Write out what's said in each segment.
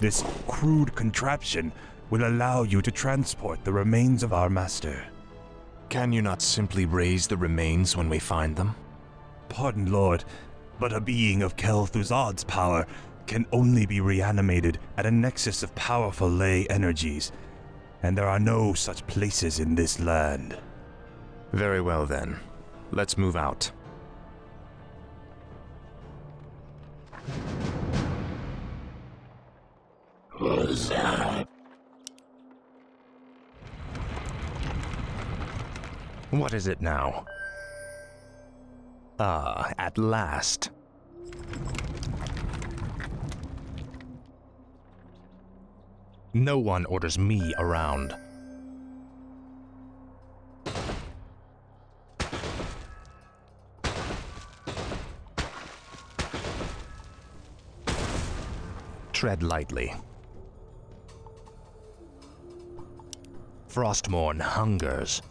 This crude contraption will allow you to transport the remains of our master. Can you not simply raise the remains when we find them? Pardon, Lord, but a being of Kel'Thuzad's power can only be reanimated at a nexus of powerful ley energies, and there are no such places in this land. Very well then. Let's move out. What is it now? Ah, at last. No one orders me around. Tread lightly. Frostmourne hungers.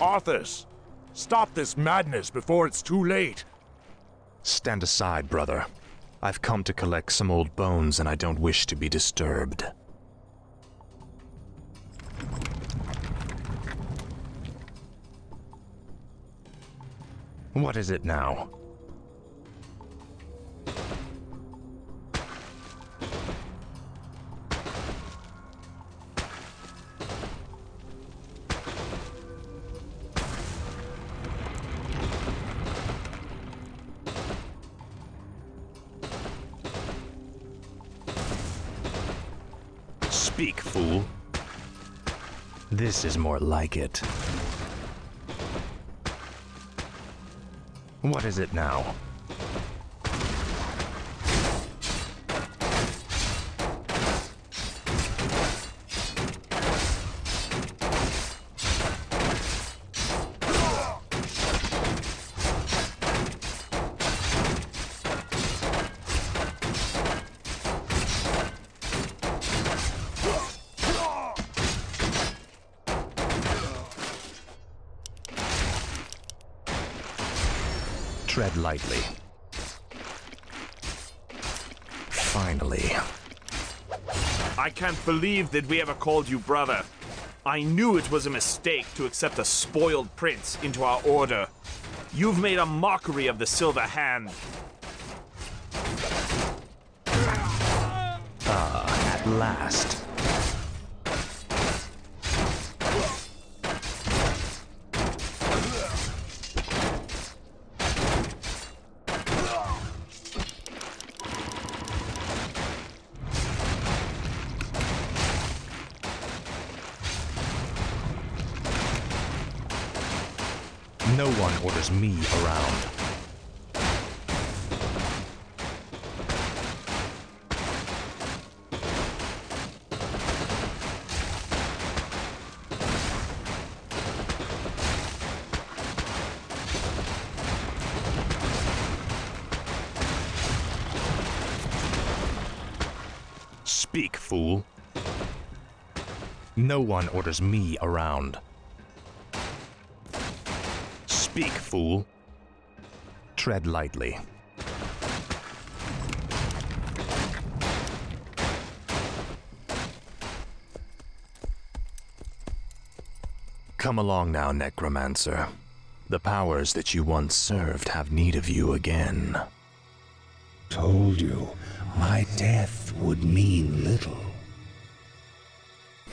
Arthas, stop this madness before it's too late. Stand aside, brother. I've come to collect some old bones and I don't wish to be disturbed. What is it now? Speak, fool. This is more like it. What is it now? Tread lightly. Finally. I can't believe that we ever called you brother. I knew it was a mistake to accept a spoiled prince into our order. You've made a mockery of the Silver Hand. Ah, at last. No orders me around. Speak, fool. No one orders me around. Speak, fool. Tread lightly. Come along now, Necromancer. The powers that you once served have need of you again. Told you, my death would mean little.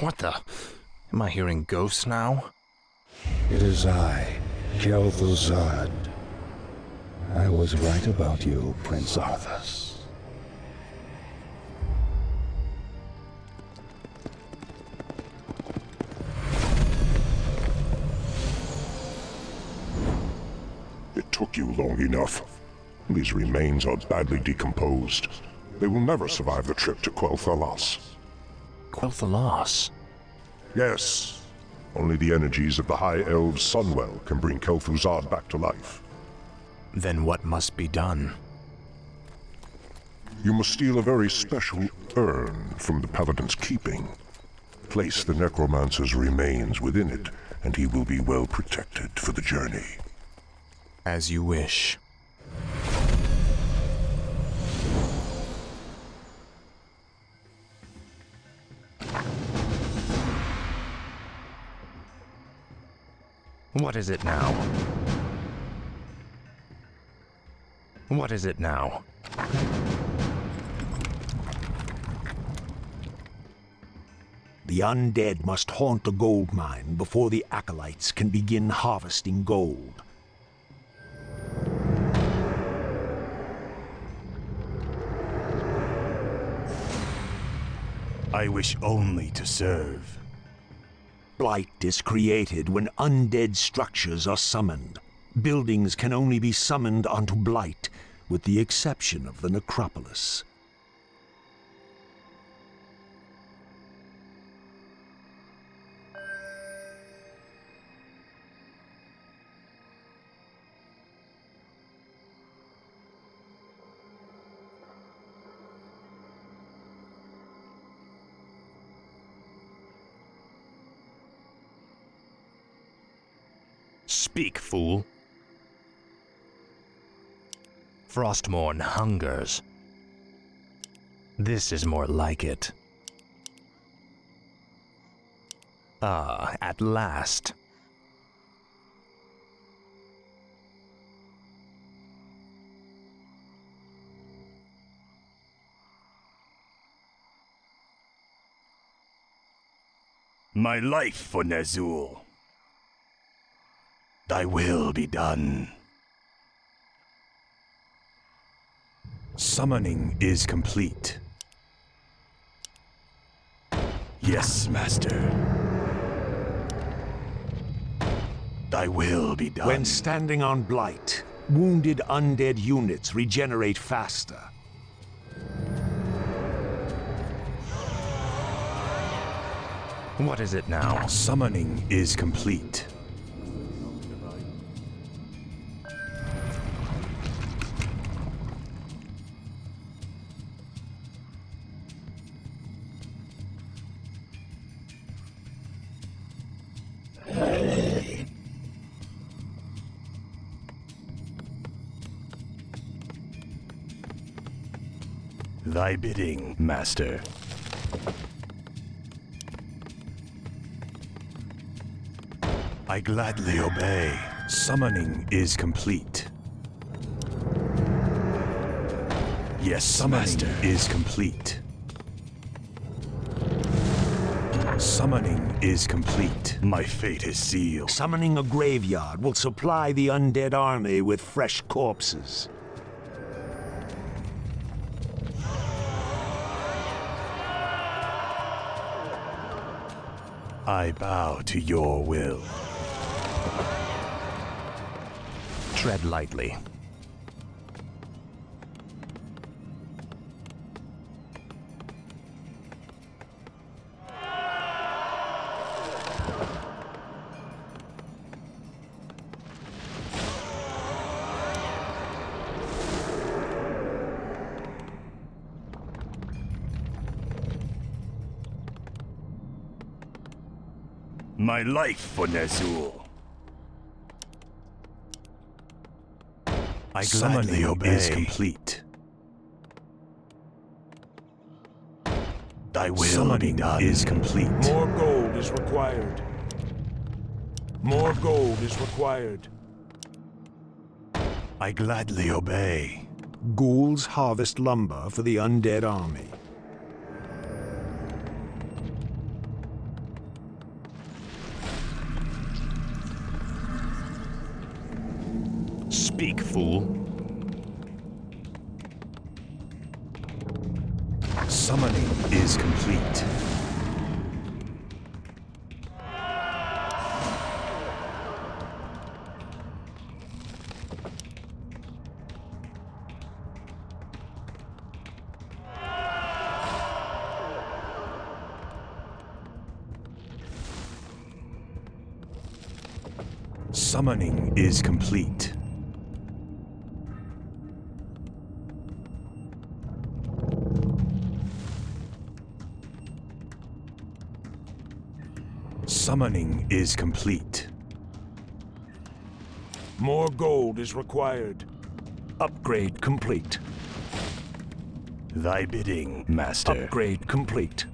What the? Am I hearing ghosts now? It is I, Kel'Thuzad. I was right about you, Prince Arthas. It took you long enough. These remains are badly decomposed. They will never survive the trip to Quel'Thalas. Quel'Thalas? Yes. Only the energies of the High Elves Sunwell can bring Kel'Thuzad back to life. Then what must be done? You must steal a very special urn from the Paladin's keeping. Place the necromancer's remains within it, and he will be well protected for the journey. As you wish. What is it now? What is it now? The undead must haunt the gold mine before the acolytes can begin harvesting gold. I wish only to serve. Blight is created when undead structures are summoned. Buildings can only be summoned onto Blight, with the exception of the necropolis. Frostmourne hungers. This is more like it. Ah, at last. My life for Ner'zhul. Thy will be done. Summoning is complete. Yes, Master. Thy will be done. When standing on Blight, wounded undead units regenerate faster. What is it now? Summoning is complete. Thy bidding, Master. I gladly obey. Summoning is complete. Yes, Summoning Master. is complete. Summoning is complete. My fate is sealed. Summoning a graveyard will supply the undead army with fresh corpses. I bow to your will. Tread lightly. My life for Ner'zhul. I gladly obey. is complete. Thy will Summoning be done. is complete. More gold is required. More gold is required. I gladly obey. Ghouls harvest lumber for the undead army. Speak, fool. Summoning is complete. Summoning is complete. Summoning is complete. More gold is required. Upgrade complete. Thy bidding, Master. Upgrade complete.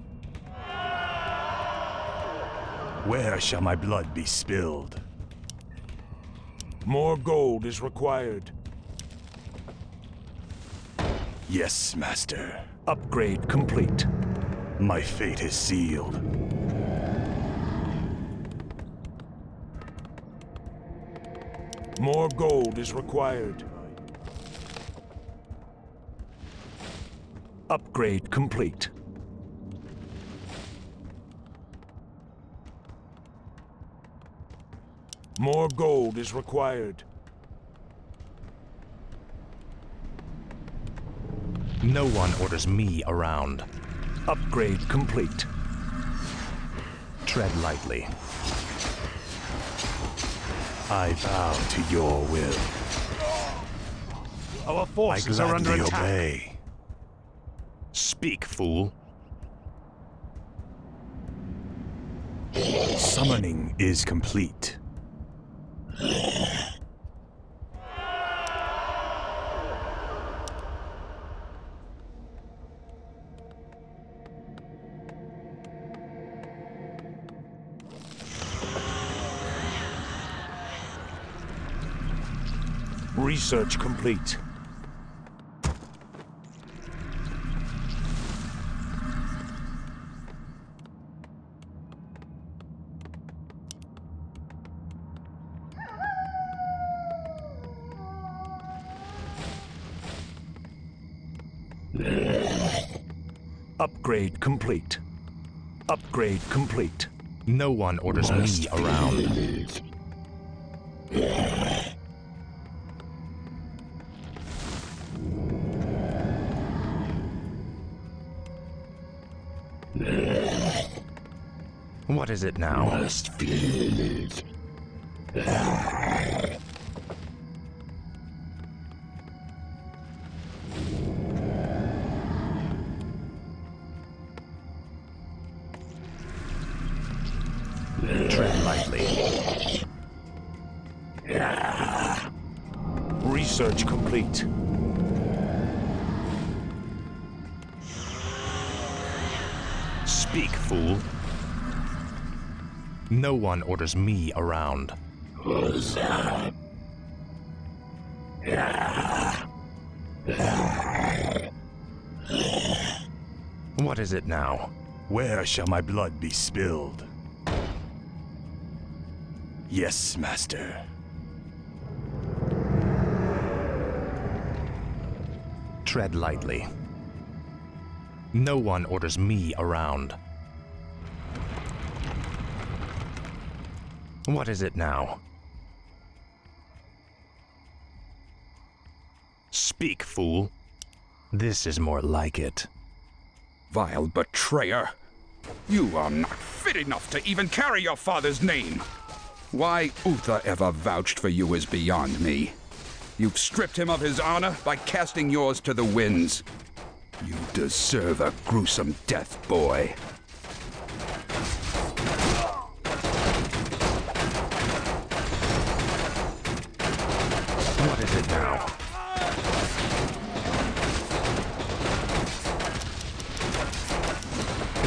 Where shall my blood be spilled? More gold is required. Yes, Master. Upgrade complete. My fate is sealed. More gold is required. Upgrade complete. More gold is required. No one orders me around. Upgrade complete. Tread lightly. I bow to your will. Our forces are under gladly attack. obey. Speak, fool. Summoning is complete. Research complete. Upgrade complete. Upgrade complete. No one orders me around. What is it now? Tread Speak, fool. No one orders me around. Who's that? What is it now? Where shall my blood be spilled? Yes, Master. Tread lightly. No one orders me around. What is it now? Speak, fool. This is more like it. Vile betrayer! You are not fit enough to even carry your father's name! Why Uther ever vouched for you is beyond me. You've stripped him of his honor by casting yours to the winds. You deserve a gruesome death, boy. What is it now?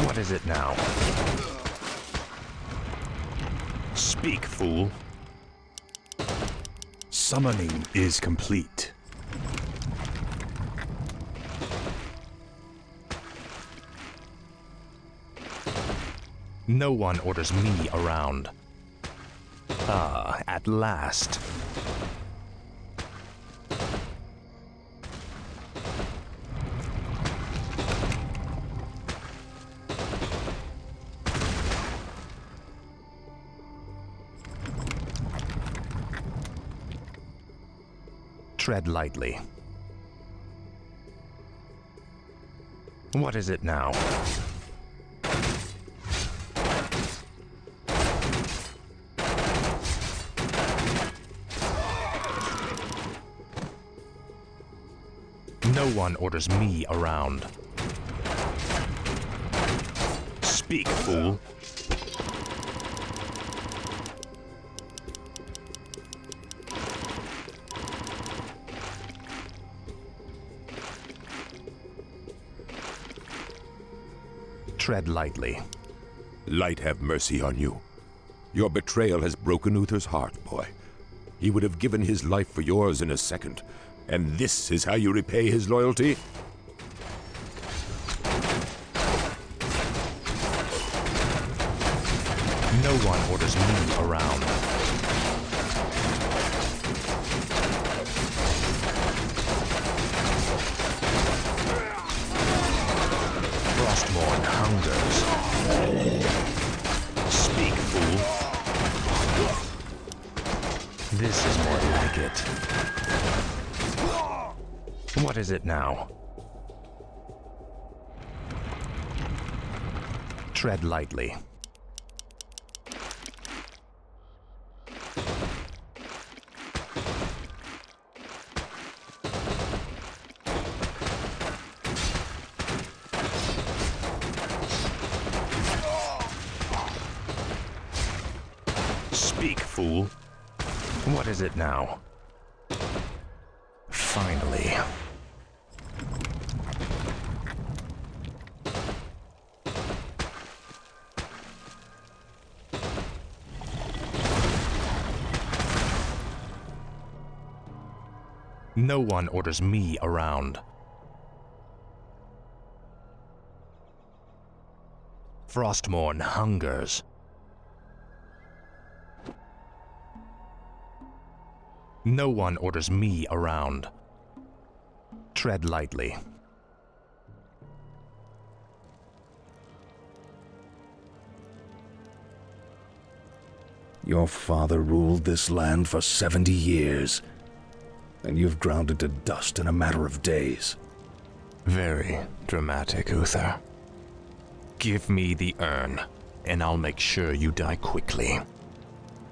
What is it now? Speak, fool. Summoning is complete. No one orders me around. Ah, at last. Tread lightly. What is it now? one orders me around. Speak, fool. Tread lightly. Light have mercy on you. Your betrayal has broken Uther's heart, boy. He would have given his life for yours in a second, and this is how you repay his loyalty? No one orders me around. Frostmourne hungers. Speak, fool. This is more like it. What is it now? Tread lightly. Speak, fool. What is it now? No one orders me around. Frostmourne hungers. No one orders me around. Tread lightly. Your father ruled this land for 70 years, and you've ground it to dust in a matter of days. Very dramatic, Uther. Give me the urn, and I'll make sure you die quickly.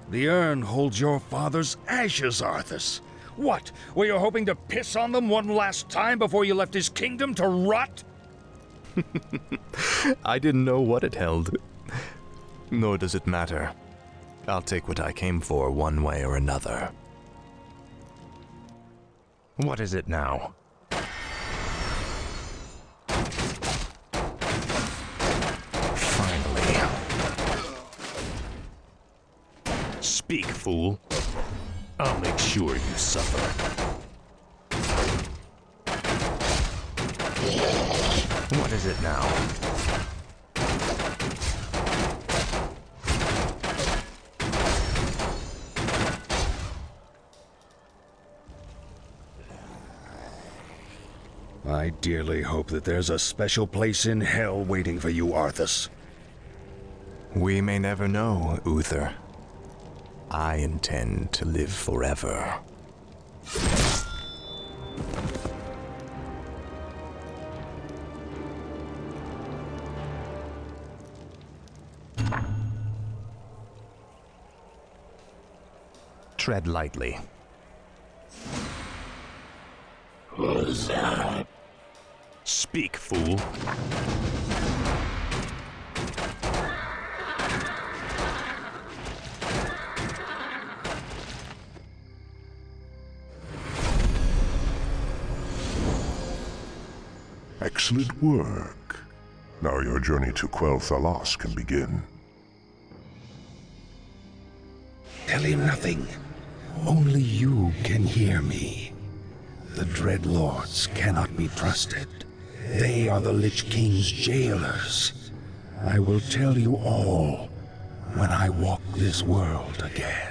The urn holds your father's ashes, Arthas. What? Were you hoping to piss on them one last time before you left his kingdom to rot? I didn't know what it held. Nor does it matter. I'll take what I came for one way or another. What is it now? Finally. Speak, fool. I'll make sure you suffer. What is it now? Dearly hope that there's a special place in hell waiting for you, Arthas. We may never know, Uther. I intend to live forever. Tread lightly. Speak, fool. Excellent work. Now your journey to Quel'Thalas can begin. Tell him nothing. Only you can hear me. The Dread Lords cannot be trusted. They are the Lich King's jailers. I will tell you all when I walk this world again.